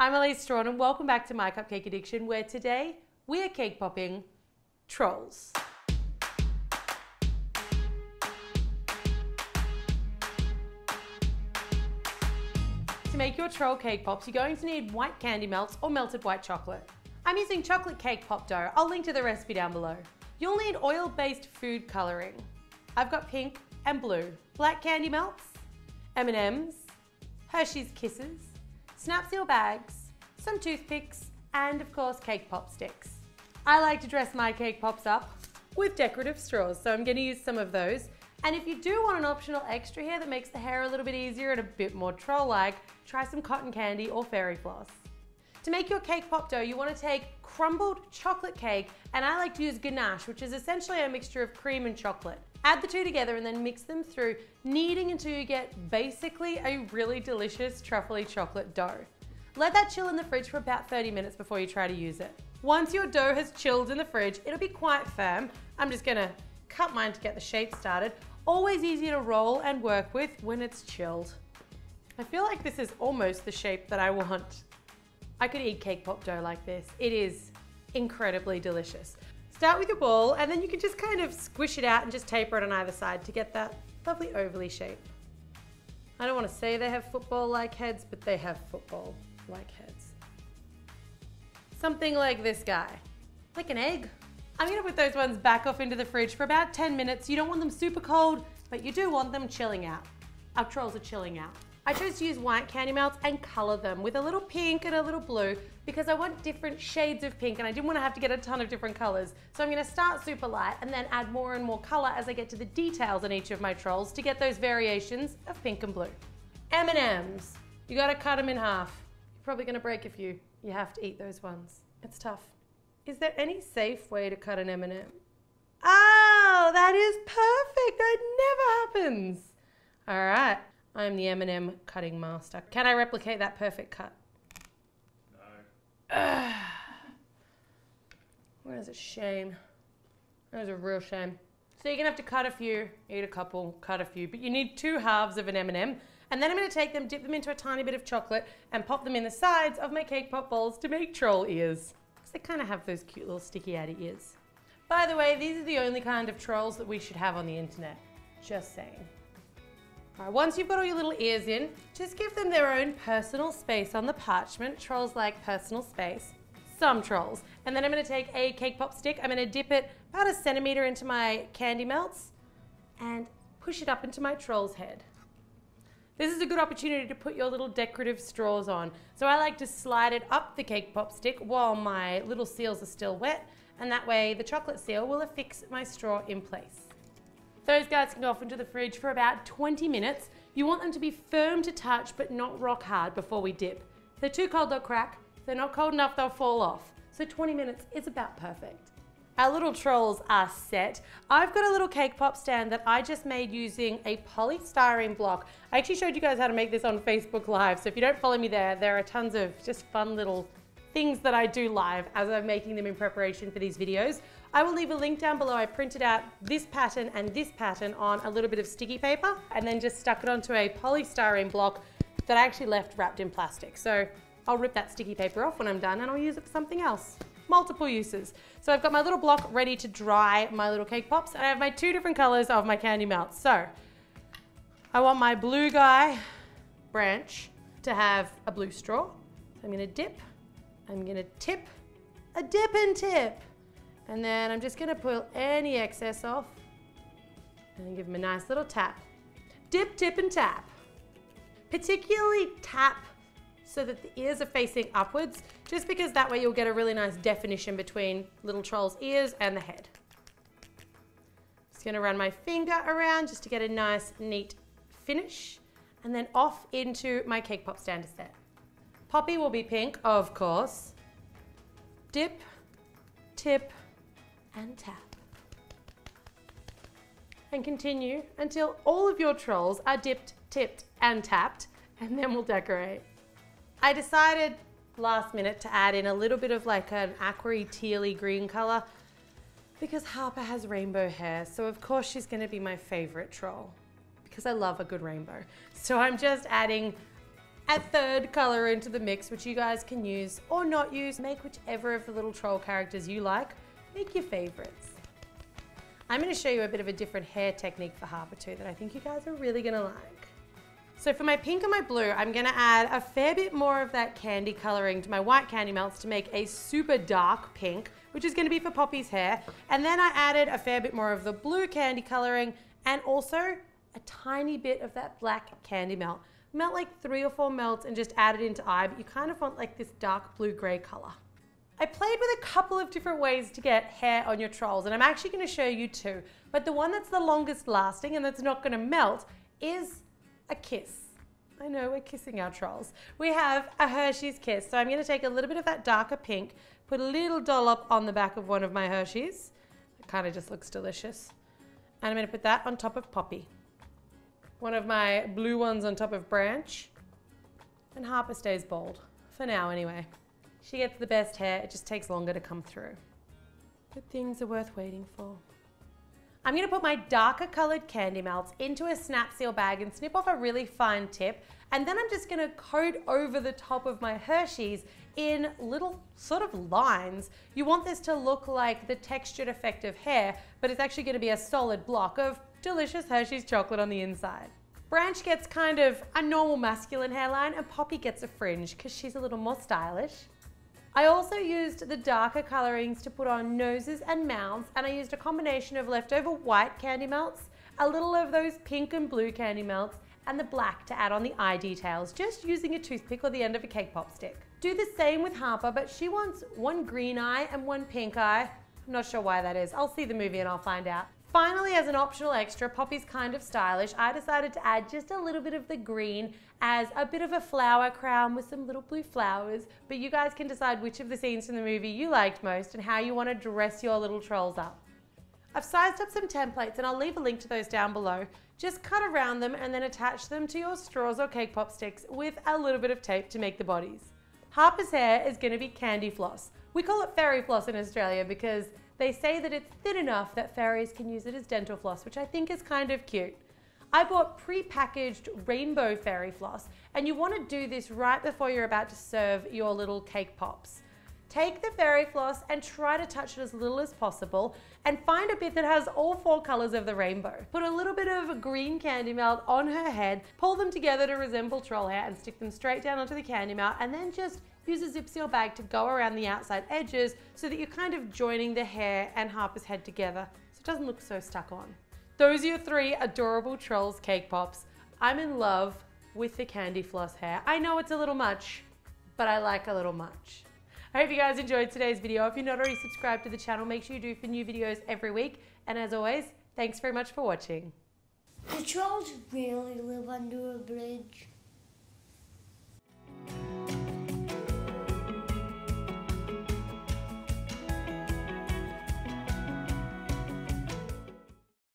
I'm Elise Strachan and welcome back to My Cupcake Addiction where today we are cake popping trolls. To make your troll cake pops, you're going to need white candy melts or melted white chocolate. I'm using chocolate cake pop dough. I'll link to the recipe down below. You'll need oil-based food coloring. I've got pink and blue, black candy melts, M&Ms, Hershey's Kisses, snap seal bags, some toothpicks, and of course cake pop sticks. I like to dress my cake pops up with decorative straws, so I'm gonna use some of those. And if you do want an optional extra here that makes the hair a little bit easier and a bit more troll-like, try some cotton candy or fairy floss. To make your cake pop dough, you wanna take crumbled chocolate cake, and I like to use ganache, which is essentially a mixture of cream and chocolate. Add the two together and then mix them through, kneading until you get basically a really delicious truffly chocolate dough. Let that chill in the fridge for about 30 minutes before you try to use it. Once your dough has chilled in the fridge, it'll be quite firm. I'm just gonna cut mine to get the shape started. Always easy to roll and work with when it's chilled. I feel like this is almost the shape that I want. I could eat cake pop dough like this. It is incredibly delicious. Start with your ball and then you can just kind of squish it out and just taper it on either side to get that lovely ovally shape. I don't want to say they have football-like heads, but they have football like heads. Something like this guy, like an egg. I'm gonna put those ones back off into the fridge for about 10 minutes. You don't want them super cold, but you do want them chilling out. Our trolls are chilling out. I chose to use white candy melts and color them with a little pink and a little blue because I want different shades of pink and I didn't want to have to get a ton of different colors. So I'm gonna start super light and then add more and more color as I get to the details on each of my trolls to get those variations of pink and blue. M&Ms. You gotta cut them in half You're probably going to break a few. You have to eat those ones. It's tough. Is there any safe way to cut an M&M? Oh, that is perfect. That never happens. All right. I'm the M&M cutting master. Can I replicate that perfect cut? No. Where's a shame? That was a real shame. So you're gonna have to cut a few, eat a couple, cut a few, but you need two halves of an M&M and then I'm gonna take them, dip them into a tiny bit of chocolate and pop them in the sides of my cake pop balls to make troll ears. Because they kind of have those cute little sticky outy ears. By the way, these are the only kind of trolls that we should have on the internet. Just saying. Once you've got all your little ears in, just give them their own personal space on the parchment. Trolls like personal space. Some trolls. And then I'm gonna take a cake pop stick. I'm gonna dip it about a centimeter into my candy melts and push it up into my troll's head. This is a good opportunity to put your little decorative straws on. So I like to slide it up the cake pop stick while my little seals are still wet, and that way the chocolate seal will affix my straw in place. Those guys can go off into the fridge for about 20 minutes. You want them to be firm to touch, but not rock hard before we dip. If they're too cold, they'll crack. If they're not cold enough, they'll fall off. So 20 minutes is about perfect. Our little trolls are set. I've got a little cake pop stand that I just made using a polystyrene block. I actually showed you guys how to make this on Facebook Live, so if you don't follow me there, there are tons of just fun little things that I do live as I'm making them in preparation for these videos. I will leave a link down below. I printed out this pattern and this pattern on a little bit of sticky paper and then just stuck it onto a polystyrene block that I actually left wrapped in plastic. So I'll rip that sticky paper off when I'm done and I'll use it for something else multiple uses. So I've got my little block ready to dry my little cake pops and I have my two different colors of my candy melts. So I want my blue guy branch to have a blue straw. So I'm gonna dip, I'm gonna tip, a dip and tip. And then I'm just gonna pull any excess off and give them a nice little tap. Dip, tip, and tap. Particularly tap so that the ears are facing upwards, just because that way you'll get a really nice definition between little troll's ears and the head. Just gonna run my finger around just to get a nice, neat finish, and then off into my cake pop stand to set. Poppy will be pink, of course. Dip, tip, and tap. And continue until all of your trolls are dipped, tipped, and tapped, and then we'll decorate. I decided last minute to add in a little bit of like an aquary tealy green color because Harper has rainbow hair. So of course she's gonna be my favorite troll because I love a good rainbow. So I'm just adding a third color into the mix, which you guys can use or not use. Make whichever of the little troll characters you like. Make your favorites. I'm gonna show you a bit of a different hair technique for Harper too that I think you guys are really gonna like. So for my pink and my blue, I'm gonna add a fair bit more of that candy coloring to my white candy melts to make a super dark pink, which is gonna be for Poppy's hair. And then I added a fair bit more of the blue candy coloring and also a tiny bit of that black candy melt. Melt like three or four melts and just add it into eye, but you kind of want like this dark blue gray color. I played with a couple of different ways to get hair on your trolls, and I'm actually going to show you two. But the one that's the longest lasting and that's not going to melt is a kiss. I know we're kissing our trolls. We have a Hershey's kiss. So I'm going to take a little bit of that darker pink, put a little dollop on the back of one of my Hershey's. It kind of just looks delicious. And I'm going to put that on top of Poppy. One of my blue ones on top of Branch. And Harper stays bald. For now, anyway. She gets the best hair, it just takes longer to come through. But things are worth waiting for. I'm gonna put my darker colored candy melts into a snap seal bag and snip off a really fine tip. And then I'm just gonna coat over the top of my Hershey's in little sort of lines. You want this to look like the textured effect of hair, but it's actually gonna be a solid block of delicious Hershey's chocolate on the inside. Branch gets kind of a normal masculine hairline and Poppy gets a fringe because she's a little more stylish. I also used the darker colorings to put on noses and mouths and I used a combination of leftover white candy melts, a little of those pink and blue candy melts, and the black to add on the eye details, just using a toothpick or the end of a cake pop stick. Do the same with Harper, but she wants one green eye and one pink eye. I'm not sure why that is. I'll see the movie and I'll find out. Finally, as an optional extra, Poppy's kind of stylish, I decided to add just a little bit of the green as a bit of a flower crown with some little blue flowers, but you guys can decide which of the scenes from the movie you liked most and how you want to dress your little trolls up. I've sized up some templates and I'll leave a link to those down below. Just cut around them and then attach them to your straws or cake pop sticks with a little bit of tape to make the bodies. Harper's hair is going to be candy floss. We call it fairy floss in Australia because they say that it's thin enough that fairies can use it as dental floss, which I think is kind of cute. I bought pre-packaged rainbow fairy floss, and you want to do this right before you're about to serve your little cake pops. Take the fairy floss and try to touch it as little as possible and find a bit that has all four colors of the rainbow. Put a little bit of green candy melt on her head, pull them together to resemble troll hair and stick them straight down onto the candy melt and then just use a zip seal bag to go around the outside edges so that you're kind of joining the hair and Harper's head together so it doesn't look so stuck on. Those are your three adorable Trolls cake pops. I'm in love with the candy floss hair. I know it's a little much, but I like a little much. I hope you guys enjoyed today's video. If you're not already subscribed to the channel, make sure you do for new videos every week. And as always, thanks very much for watching. Do trolls really live under a bridge?